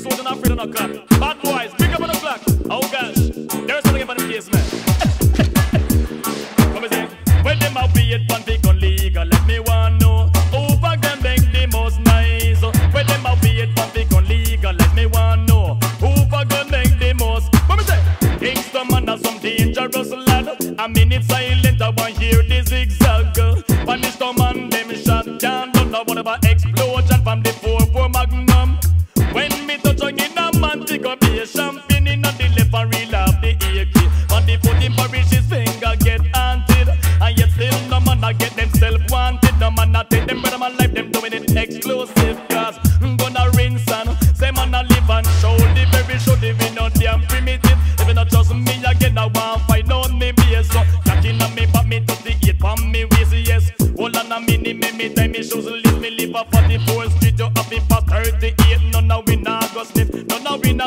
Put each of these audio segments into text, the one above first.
sword and afraid of no. Bad boys, up on the clock. Oh gosh, there's something for the case, man. Come and say, them out be it, one big legal, let me want know. Make the most them out one legal, let me know. Make the most. Kingston some dangerous lad. A minute silent,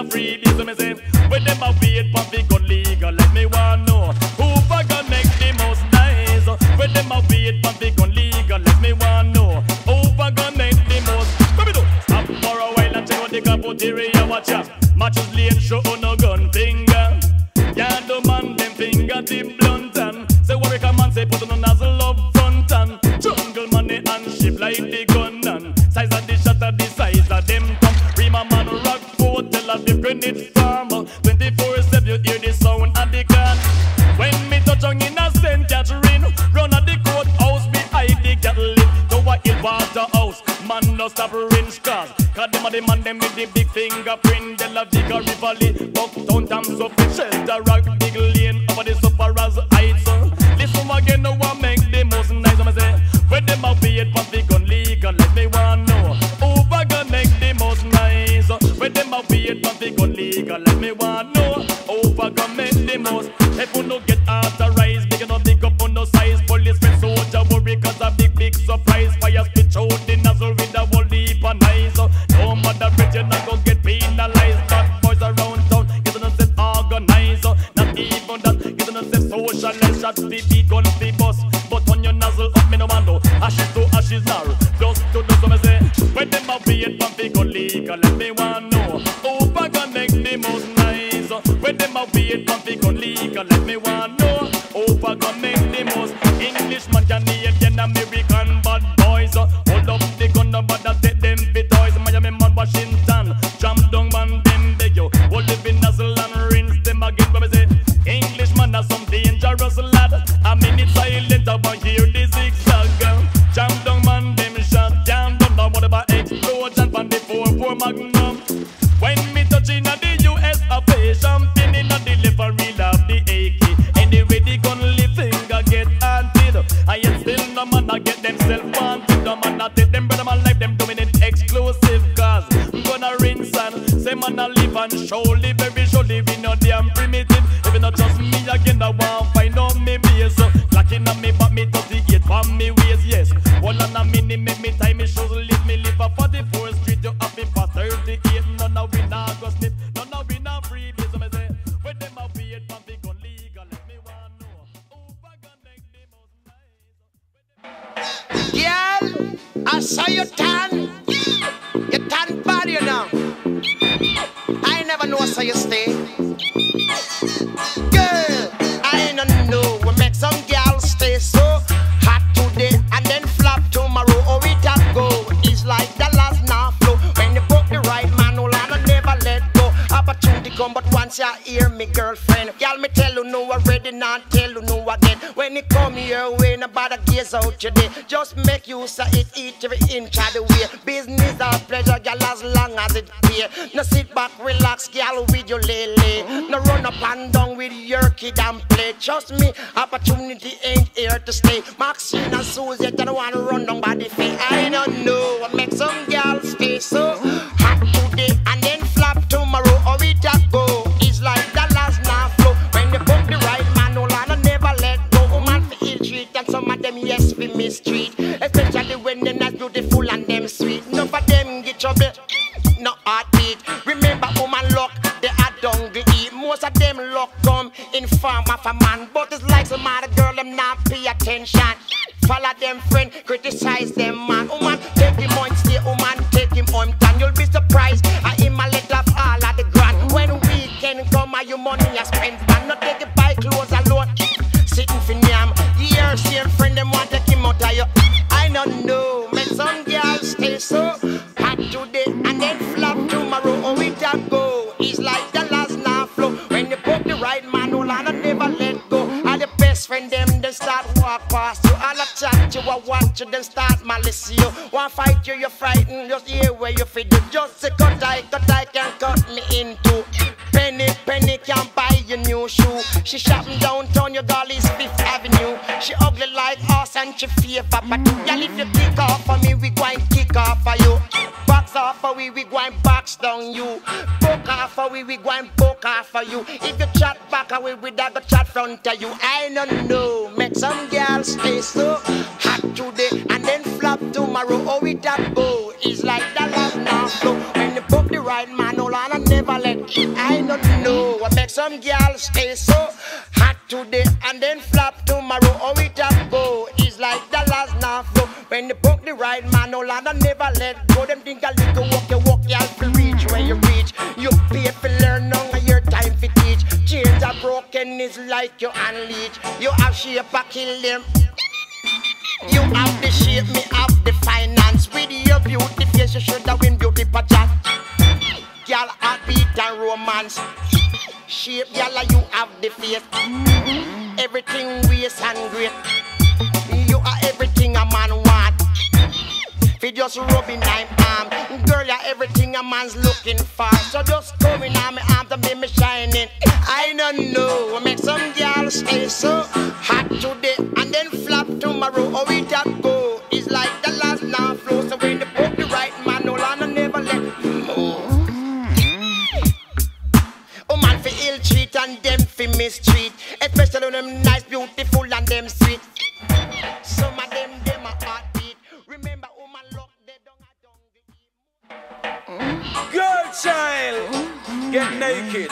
free. This me say, no stop rinse cars. Cause them a the man them with the big fingerprint. They love the Tivoli, Bucktown, Tam, so shelter, rock, big lane, over the Supera's heights. Listen again, now I make the most nice. I'ma say, when them a wait for the gun legal, let me want know. Over gun make the most nice. When them a wait for the gun legal, let me want know. Over gun make the most. If you no get authorized, big enough big up on no size. Police Policemen, soldier, worry cause a big, big surprise. Fire spit out Shot the beat, gun the bus. But on your nozzle up, me no man do. Ashes to ashes now. Dust to dust, so me say. When them a wait for the gun legal, let me want know. Over gun make the most nice. When them a wait for the gun legal, let me want know. Over gun make the most. Englishman, Canadian, American bad boys. Hold up the gun, no bother take them and say man I live and surely, Trust me, opportunity ain't here to stay. Maxine and Susie, you don't wanna run down by the feet. I don't know what makes some girls stay so hot today and then flop tomorrow. Or it a go. It's like the last now flow. When you book the right man, on and never let go. Woman for ill treat and some of them yes for mistreat. Especially when they're not beautiful and them sweet. None of them get trouble. No heartbeat. Remember, woman luck, they are hungry eat. Most of them luck come in form of a man. them friend, criticize them man. Oh man, take him on, stay, oh man, take him home, and you'll be surprised? I him a let up all at the grand. When weekend come, are you money I spend? but not take it by clothes alone. Sitting for yam, yeah, same friend, them want take him out of you. I don't know, man, some girls stay so hot today and then flop tomorrow. Oh, we just go, it's like start malice you. Want fight you, you're frightened. Just hear where you fit. You just say cut I, cut I can cut me into. Penny, penny can buy your new shoe. She shopping downtown, your girl is Fifth Avenue. She ugly like us and she fear papa. Girl, if you kick off for me, we going kick off for you. Box off for we, we going box down you. Book off for we, we going book off for you. If you chat back away, we da go chat front of you. I don't know, make some girls stay so hot today and then flop tomorrow. Oh, it a go. It's like the love now flow. When you book the right man, on and never let. I don't know what make some girls stay so hot today and then flop tomorrow. Oh, it a go. It's like When you book the right man, hold on and never let go. Them think a little walk, you walk, you have to reach where you reach. You pay for learn, now your time for teach. Chains are broken, it's like you unleash. You have shape, I kill them. You have the shape, me have the finance. With your beauty face, you should have win beauty pageant. Girl, heartbeat and romance. Shape, girl, you have the face. Everything waste and great. You are everything a man want. Fi just rubbing my arm. Girl, you're everything a man's looking for. So just come in on me arm to be me shining. I don't know what make some girls stay so hot today and then flop tomorrow. Oh, it a go. It's like the last now flow. So when you put the right man, no longer never let go. Oh man, fi ill treat and them fi mistreat. Especially them nice, beautiful and them sweet. So of Girl child, get naked.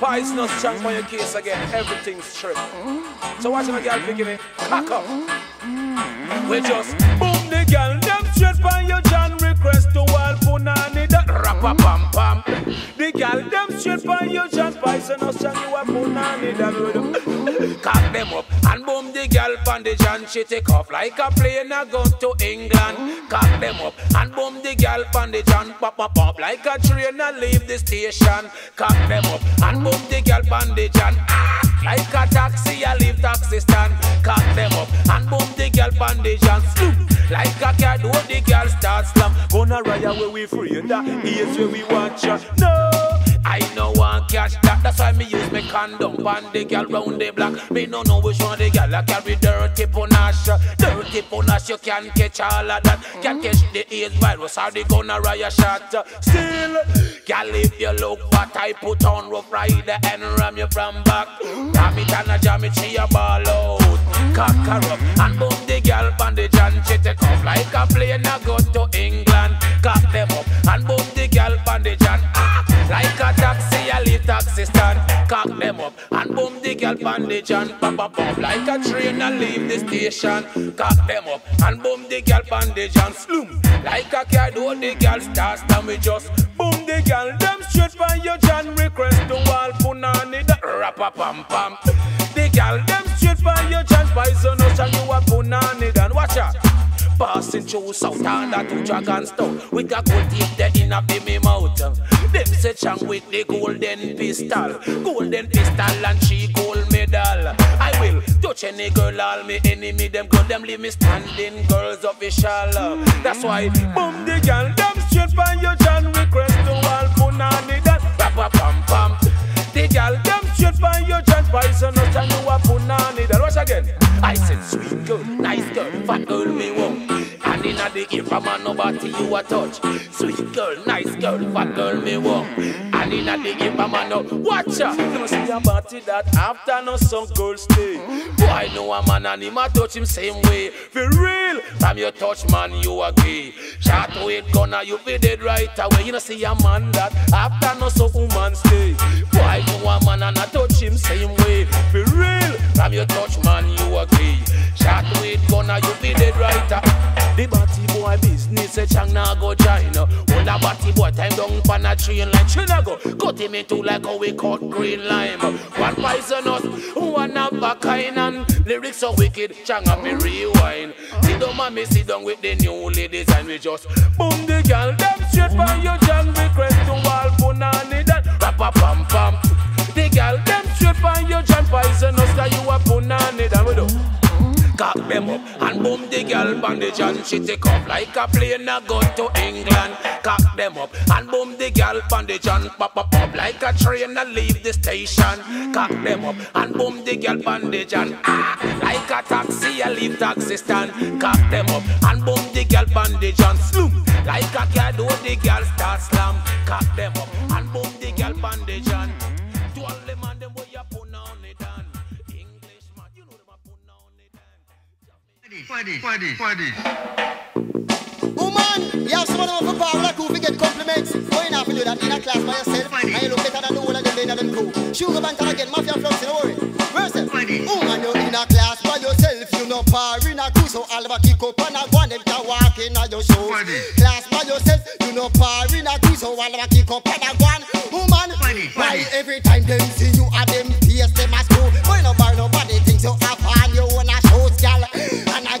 Poisonous chunk on your case again. Everything's stripped. So watch my girl picking it. Cock up. We just boom the girl. Them straight by your John request to all punani rappa pam pam. The girl them straight by your John poisonous chunk you a punani that would cock them up and boom the girl on the John she take off like a plane a go to England. Cock them up and boom the girl on the John pop pop pop like a train a leave the station. Cock them up and boom the girl on the John. Ah, like a taxi a leave taxi stand. Cock them up and boom the girl on the John. Sloop. Like a cat when the girl start slam. Gonna riot where we free and that is where we want ya. No. I no want catch that, that's why me use me condom on the girl round the block. Me no know which one the girl a carry dirty panache. Dirty panache, you can catch all of that. Can catch the AIDS virus or the gonorrhea shot. Still, girl if you look what I put on rough rider and ram you from back. Jam it and a jam it, she a ball out. Cock her up and boom the girl bandage and she take off like a plane a go to England. Cock them up and boom the girl bandage and ah, like a taxi a leave taxi stand. Cock them up and boom the girl bandage and pop pop pop like a train a leave the station. Cock them up and boom the girl bandage and sloom like a car door the girl starts and we just boom the girl them straight by your John request to all punani that rappa pam pam. The girl them straight by your John poisonous and you a punani then watch out. Passing through South Under to Dragonstown With a gold teeth there in a me mouth Them say chang with the golden pistol. Golden pistol and she gold medal. I will touch any girl, all me enemy. Them girl, them leave me standing girls official. That's why boom the girl Them straight by your John request to all punani that Rappa pam pam The girl them straight by your John and you a punani that Watch again. I said sweet girl, nice girl, fat girl me want And inna the ear from a nobody you a touch. Sweet girl, nice girl, fat girl me want. And inna the ear from a no Watch out, no see a body that after no some girl stay. Boy know a man and him a touch him same way. For real, from your touch man you agree. Shot weight gunner you be dead right away. You know see a man that after no some woman stay. Boy know a man and a touch him same way. For real, from your touch man you agree. Shot weight gunner you be dead right away The body boy business say chang na go China Hold a body boy time down pan a train like Chinago Cut him into like how we cut green lime One poisonous, one of a kind And lyrics so wicked, chang a me rewind. Sit down me sit down with the new ladies And we just boom the girl Them straight from your jam request to all punani That rappa pam pam. The girl them straight from your jam poisonous Cause you a punani That we do Cock them up and boom the girl bandage and she take off like a plane a go to England. Cock them up and boom the girl bandage and pop up up like a train a leave the station. Cock them up and boom the girl bandage and ah like a taxi a leave taxi stand. Cock them up and boom the girl bandage and slum like a car do the girl start slam. Cock them up and boom the girl bandage and Why this? Why this? Why this? Woman, you have someone over power like who get compliments. Going off to do that in a class by yourself. And you look better than the whole of them them crew. Sugar band again, mafia flux, don't worry. It? Woman, you in a class by yourself. You know par in a crew, so all of a kick up and a one them can walk in a your show. Class by yourself, you know par in a crew, so all of a kick up and a one. Woman, why every time them see you at them face them a screw. Boy, no bar nobody thinks you have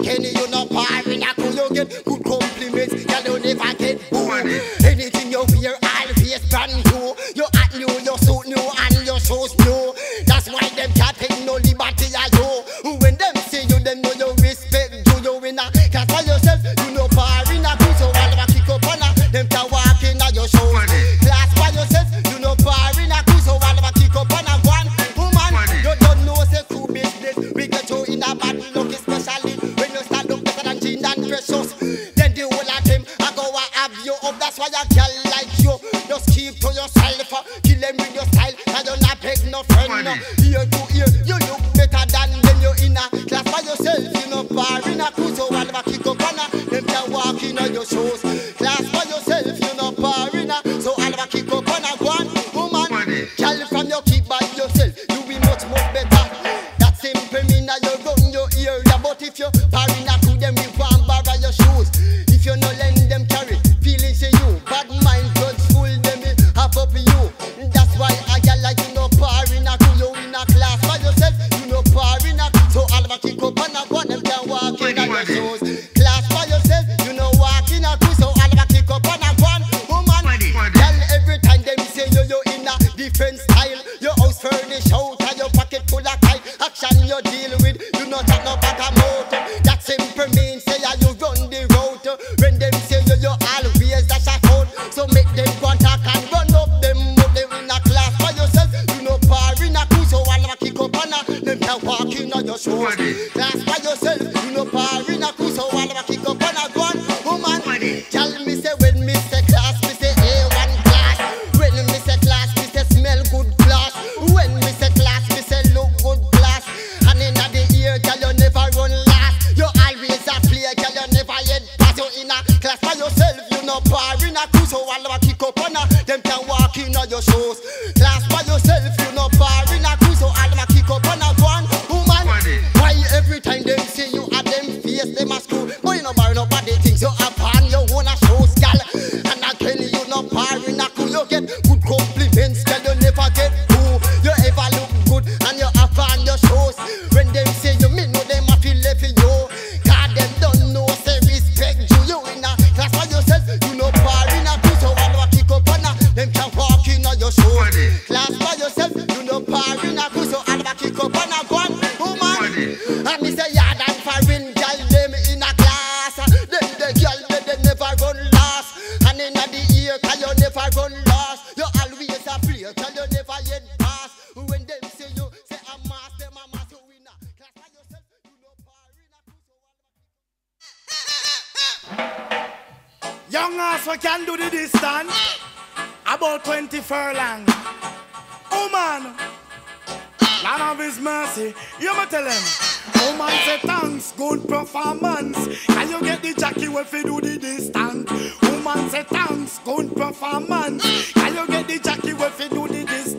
Again, you know par in a crew, you get good compliments. You never get boo. Anything you wear, all face brand new. You. Bar in distance about 20 furlong. Oh man, Land of His mercy, you me tell him. Oh man say thanks, good performance. Can you get the jockey if you do the distance? Oh man say thanks, good performance. Can you get the jockey if you do the distance?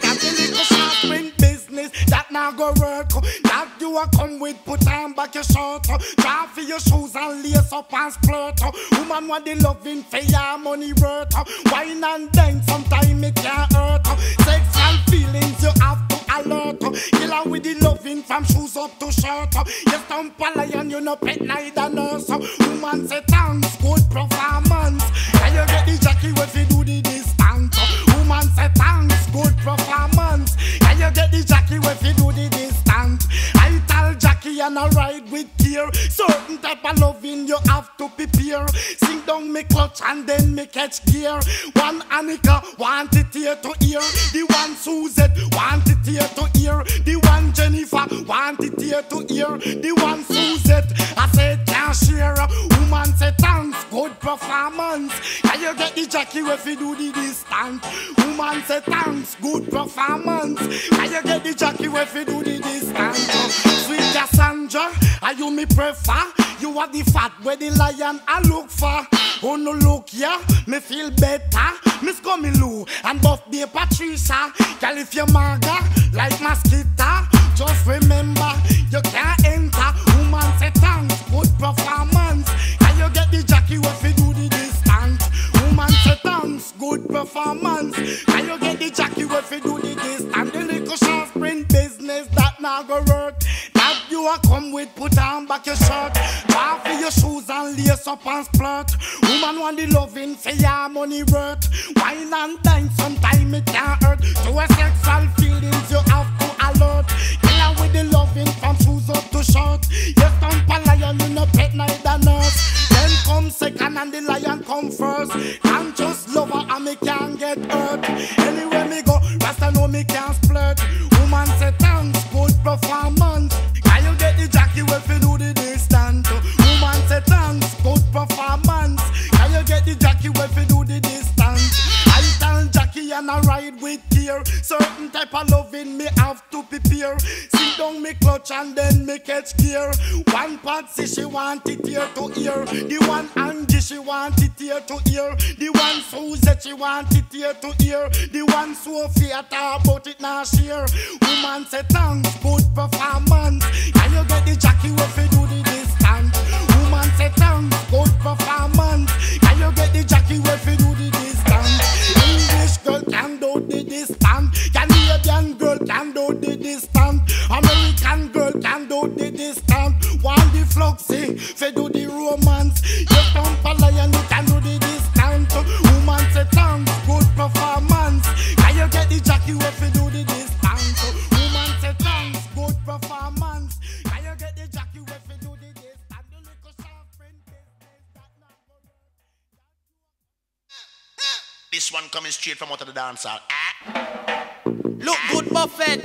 Now go work. That you a come with, put on back your shirt. Draw for your shoes and lace up and splurt. Woman want the loving for your money worth. Wine and dance, sometime it can hurt. Sexual feelings you have to alert. Kill her with the loving from shoes up to shirt. You stump a lion, you no pet neither nurse. Woman say thanks, good performance. Can you get the jockey if you You do the distance? I tell Jackie and I ride with prepare. Certain type of loving you have to prepare. Down me clutch and then me catch gear. One Annika want it here to ear. The one Suzette want it here to ear. The one Jennifer want it here to ear. The one Suzette I said share. Woman say thanks, good performance. Can you get the Jackie if you do the distant? Woman say thanks, good performance. Can you get the Jackie if you do the distant? Sweet Cassandra, are you me prefer? You are the fat where the lion I look for. Oh no look yeah, me feel better. Miss Gummy Lou and Buff Day Patricia. Girl if you maga like mosquito, just remember you can't enter. Woman say thanks, good performance. Can you get the Jackie if you do the distant? Woman say thanks, good performance. Can you get the Jackie if you do the distant? The little short sprint business that now go work. That you a come with, put on back your shirt. Your shoes and lace up and splurt. Woman want the loving for your money worth. Wine and dine, sometime it can't hurt. To a sexual feelings you have to alert. Kill with the loving from shoes up to shirt. You stomp a lion, you no pet neither nurse. Then come second and the lion come first. I'm just lover and me can't get hurt. Anywhere me go, Rasta know me can't splurt. Woman say thanks, good performance. Can you get the Jackie if you do the distant? If you do the distant? I tell Jackie and I ride with care. Certain type of loving me have to prepare. Sit down me clutch and then me catch gear. One Patsy she want it here to ear. The one Angie she want it here to ear. The one Suzette she want it here to ear. The one Sophia talk about it now share. Woman say thanks, good performance. Can you get the Jackie if you do the distant? Woman say thanks, good performance. Can you get the Jackie if you do the distant? English girl can do the distant. Canadian girl can do the distant. American girl can do the distant. Want the fluxy, eh, fi do the romance. Coming straight from out of the dance hall. Ah. Look good Buffet,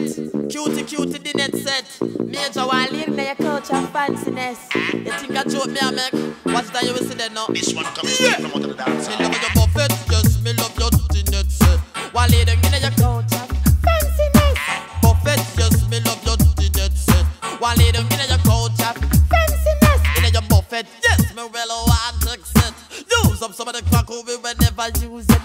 cutie cutie the net set. Major one lead in your culture and fanciness. Ah. You think I joke me I make? Watch that you will see that now. This one coming straight from out of the dance Me hall. love your Buffet, yes, me love your the net set. While leading in your culture fanciness. Buffet, yes, me love your the net set. While leading in your culture fanciness. In your Buffett, yes,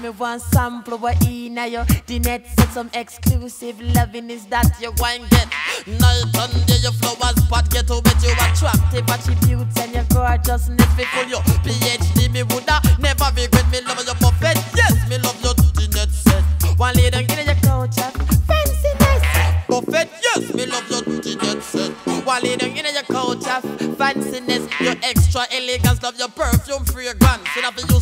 Me want sample what in uh, yo. the net set some exclusive loving is that you going get. Night and day your flowers spot get to bet you attractive attributes and your gorgeousness before you PhD me woulda never regret me love your buffet. Yes, me love your the net set. One lady in your culture fanciness. Buffet, yes, me love your the net set. One lady in your culture fanciness. Your extra elegance, love your perfume fragrance.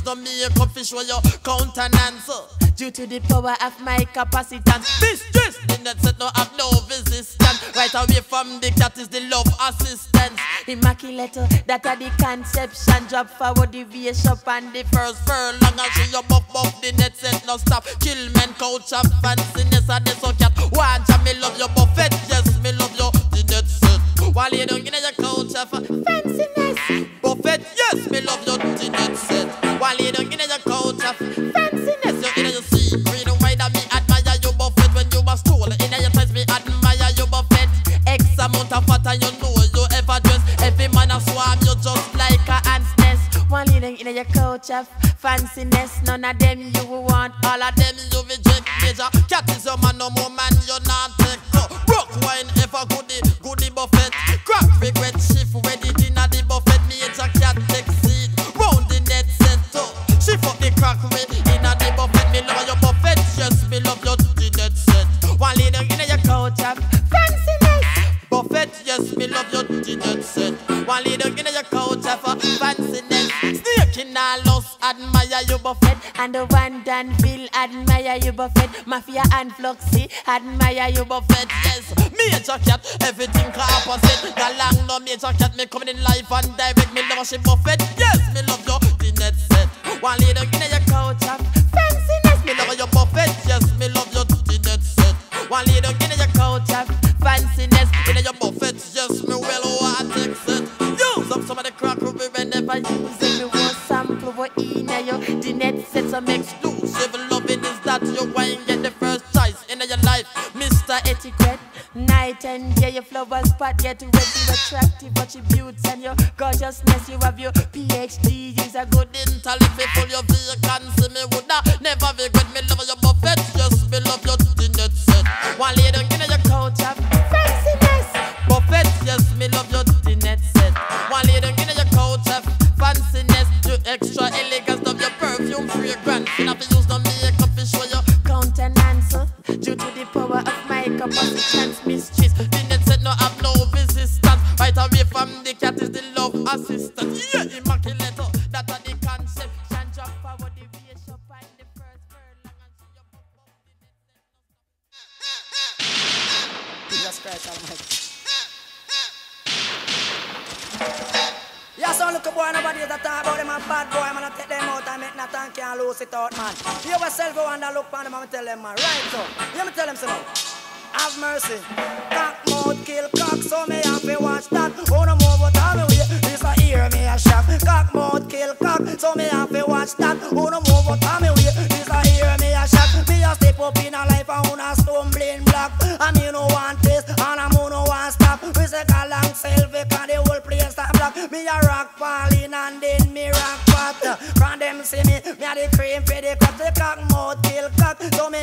No makeup to show your countenance. Due to the power of my capacitance. This, this, the net set no have no resistance. Right away from the cat is the love assistance. Immaculate, that are the conception. Drop forward the VS up and the first furlong. And she up up up the net set no stop. Kill men, coach up fanciness and the so cat. Watch and me love your buffet. Yes, me love your the net set. While you don't get your coach up fanciness. Buffet, yes, me love your the net set. While you don't get your up fanciness. You in your sea green and white me admire you buffet when you are stolen. In your ties me admire you buffet. X amount of fat and you know you ever dress. Every man a swarm you just like a ant's nest. One leading in your coach of fanciness. None of them you want. All of them you reject. Major cat is your man, no more man you not take. A loss, admire you buffet. And the one Danville admire you buffet. Mafia and Fluxy admire you buffet. Yes, me Major cat, everything crap opposite. Galang no major cat, me coming in live and direct. Me love she buffet. Yes, me love your the net set. One lady in your couch. Fanciness, me love your buffet. Yes, me love your the net set. One lady in your couch. Fanciness, in your buffet. Yes, me well exit. Use And day, your flowers spot get ready, attractive attributes and your gorgeousness. You have your PhD, is a good intellect. Full your vacancy, me woulda never be power of my capacity mistress. The net said no have no resistance. Right away from the cat is the love assistant. Yeah, immaculate. oh, That are the concept. Jesus Christ Almighty. Yeah, so look boy, nobody is a talk about them a bad boy, man, I take them out and make Nathan can't lose it out, man. You yourself go and look on them and tell them, man, right, so, let me tell them, so mercy. Cock mouth kill cock, so me have to watch that. Oh no more, but I'm away. This a ear me a shock. Cock mouth kill cock, so me have to watch that. Oh no more, but I'm away. This a ear me a shock. Me a step up in a life and a stumbling block. And me no want this, and I'm no want stop. We say call long Selvie, the whole place stop block. Me a rock falling and then me rock pot. Them see me, me a the cream for the cut. The cock mouth kill cock, so me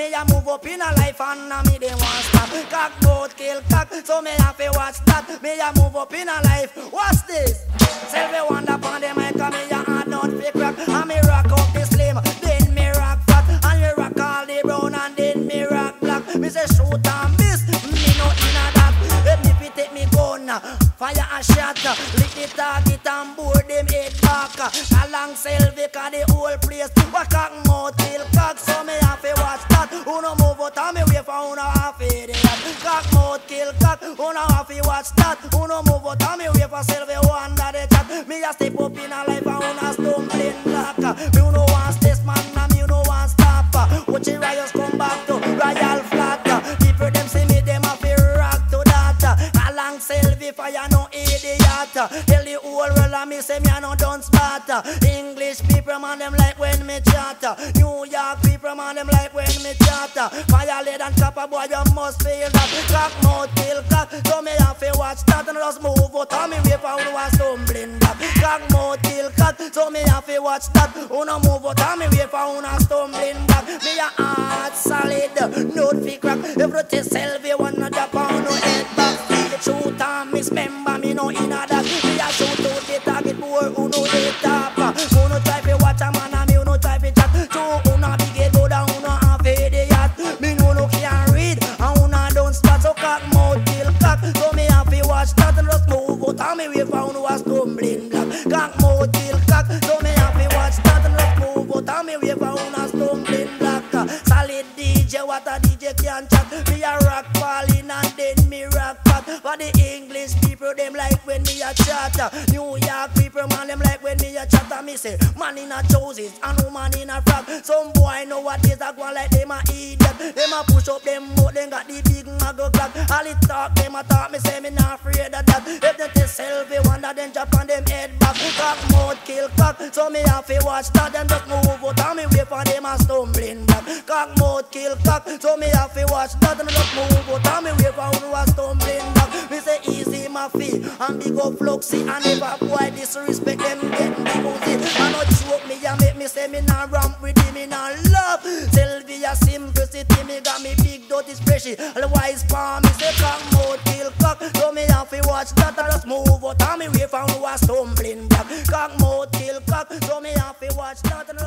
Me a move up in a life and now me they want stop. Cock mouth kill cock, so me have to watch that. Me a move up in a life. What's this? Selvie Wonder upon the mic, and me a hard not fake rock. And me rock up the slim, then me rock fat, and me rock all the brown, and then me rock black. Me say shoot and miss, me no inna that. Let me fit take me gun, fire a shot, lick the target watch that. Who no move out of me way for Selvie under the chat. Me a step up in a life and who no stumbling block. Me who no want this man and me who no want stop. Watch the riots come back to Royal Flat. People them see me, them have to rock to that. Along Selvie fire no idiot. Tell the whole world I me say me a no done spot. English people man them like when me chat. New York people man them like when me chat. Fire lead and chopper boy you must feel that. Cock mouth kill cock. To and just move out of me way for who a stumbling block. Cock mouth kill cock. So me have to watch that. Who no move out of me way for who a stumbling block. Me a heart solid, note fi crack. Everything Selvie wanna drop on no head back. Shoot and mismember me no inna that. Me a shoot out the target boy who know the out of me for who no stumbling block. Uh, solid DJ, what a DJ can chat. Me a rock falling and then me rock fat. For the English people, them like when me a chat. Uh, New York people, man, them like when me a chat. Me say, man in a trousers and woman in a frock. Some boy know what is a go like them a idiot. Them a push up them boat, them got the big muggle clock. All it talk, them a talk, me say me not afraid of that. If they take Selvie, one of them drop so me have to watch that. Them just move out and me wait for them a stumbling block. Cock mouth kill cock, so me have to watch that. And just move out and me wait for who a stumbling block. Me say easy my fee and big up fluxy and never boy disrespect them getting the boozy. And not joke me and make me say me not ramp with him, me not love. Sylvia simplicity, me got me big dirty spreadsheet. Otherwise, palm me say cock mouth kill cock, so me have to watch that and just move out and me wait for who a stumbling that and